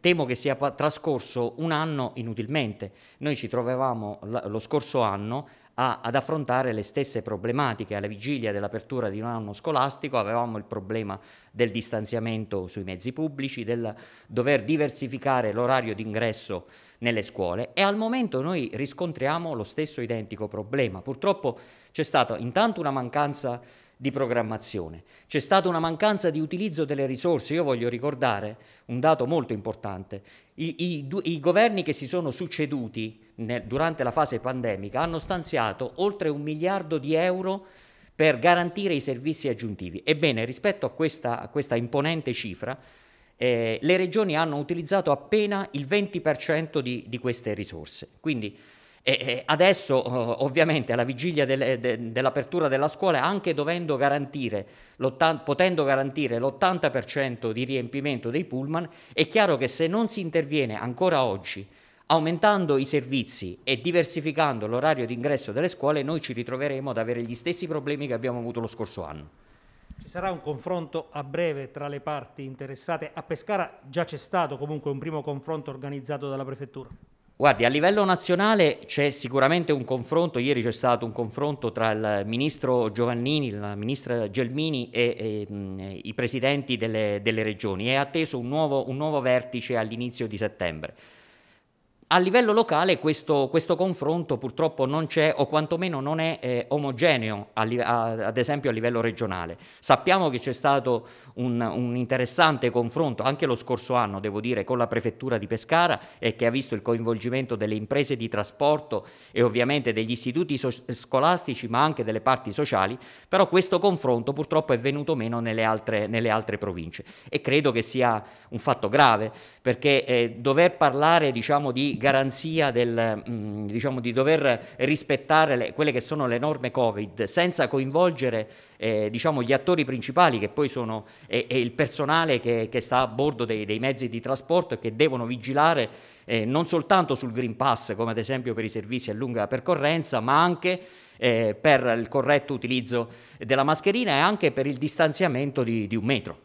temo che sia trascorso un anno inutilmente. Noi ci trovavamo lo scorso anno a, ad affrontare le stesse problematiche alla vigilia dell'apertura di un anno scolastico, avevamo il problema del distanziamento sui mezzi pubblici, del dover diversificare l'orario d'ingresso nelle scuole e al momento noi riscontriamo lo stesso identico problema. Purtroppo c'è stata intanto una mancanza di programmazione. C'è stata una mancanza di utilizzo delle risorse. Io voglio ricordare un dato molto importante. I, i, i governi che si sono succeduti nel, durante la fase pandemica hanno stanziato oltre un miliardo di euro per garantire i servizi aggiuntivi. Ebbene, rispetto a questa, a questa imponente cifra, eh, le regioni hanno utilizzato appena il 20% di, di queste risorse. Quindi e adesso, eh, ovviamente, alla vigilia del, de, dell'apertura della scuola, anche garantire potendo garantire l'80% di riempimento dei pullman, è chiaro che se non si interviene ancora oggi aumentando i servizi e diversificando l'orario di ingresso delle scuole, noi ci ritroveremo ad avere gli stessi problemi che abbiamo avuto lo scorso anno. Ci sarà un confronto a breve tra le parti interessate. A Pescara già c'è stato comunque un primo confronto organizzato dalla prefettura. Guardi, a livello nazionale c'è sicuramente un confronto, ieri c'è stato un confronto tra il ministro Giovannini, la ministra Gelmini e, e mh, i presidenti delle, delle, regioni. È atteso un nuovo, un nuovo vertice all'inizio di settembre. A livello locale questo, questo, confronto purtroppo non c'è o quantomeno non è eh, omogeneo a, a, ad esempio a livello regionale. Sappiamo che c'è stato un, un, interessante confronto anche lo scorso anno, devo dire, con la prefettura di Pescara e che ha visto il coinvolgimento delle imprese di trasporto e ovviamente degli istituti so scolastici ma anche delle parti sociali, però questo confronto purtroppo è venuto meno nelle altre, nelle altre province e credo che sia un fatto grave perché eh, dover parlare diciamo di garanzia del, mh, mm, diciamo, di dover rispettare le, quelle che sono le norme Covid senza coinvolgere eh, diciamo, gli attori principali che poi sono e, e il personale che, che, sta a bordo dei, dei, mezzi di trasporto e che devono vigilare eh, non soltanto sul Green Pass come ad esempio per i servizi a lunga percorrenza ma anche eh, per il corretto utilizzo della mascherina e anche per il distanziamento di, di un metro.